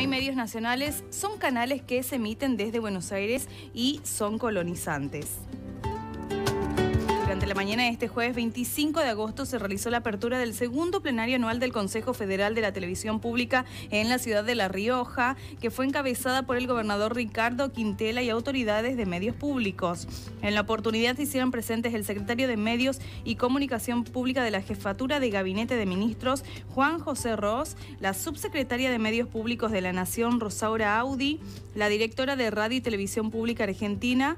hay medios nacionales, son canales que se emiten desde Buenos Aires y son colonizantes. La mañana de este jueves 25 de agosto se realizó la apertura del segundo plenario anual del Consejo Federal de la Televisión Pública en la ciudad de La Rioja, que fue encabezada por el gobernador Ricardo Quintela y autoridades de medios públicos. En la oportunidad se hicieron presentes el secretario de Medios y Comunicación Pública de la Jefatura de Gabinete de Ministros, Juan José Ross, la subsecretaria de Medios Públicos de la Nación, Rosaura Audi, la directora de Radio y Televisión Pública Argentina,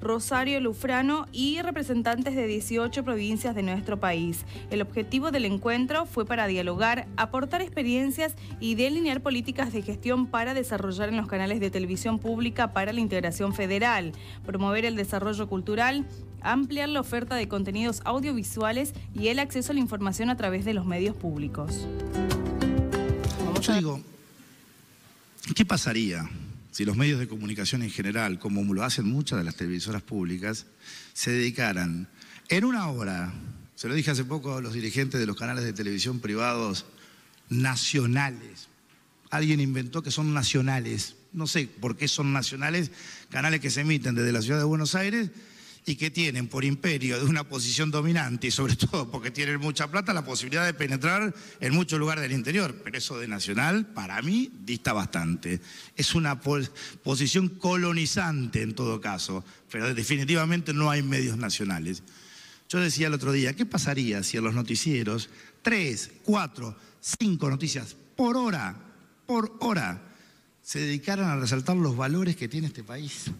Rosario Lufrano y representantes de 18 provincias de nuestro país. El objetivo del encuentro fue para dialogar, aportar experiencias y delinear políticas de gestión para desarrollar en los canales de televisión pública para la integración federal, promover el desarrollo cultural, ampliar la oferta de contenidos audiovisuales y el acceso a la información a través de los medios públicos. Digo, ¿qué pasaría si los medios de comunicación en general, como lo hacen muchas de las televisoras públicas, se dedicaran en una hora, se lo dije hace poco a los dirigentes de los canales de televisión privados nacionales, alguien inventó que son nacionales, no sé por qué son nacionales, canales que se emiten desde la ciudad de Buenos Aires y que tienen por imperio de una posición dominante y sobre todo porque tienen mucha plata la posibilidad de penetrar en muchos lugares del interior. Pero eso de nacional, para mí, dista bastante. Es una posición colonizante en todo caso, pero definitivamente no hay medios nacionales. Yo decía el otro día, ¿qué pasaría si a los noticieros, tres, cuatro, cinco noticias por hora, por hora, se dedicaran a resaltar los valores que tiene este país?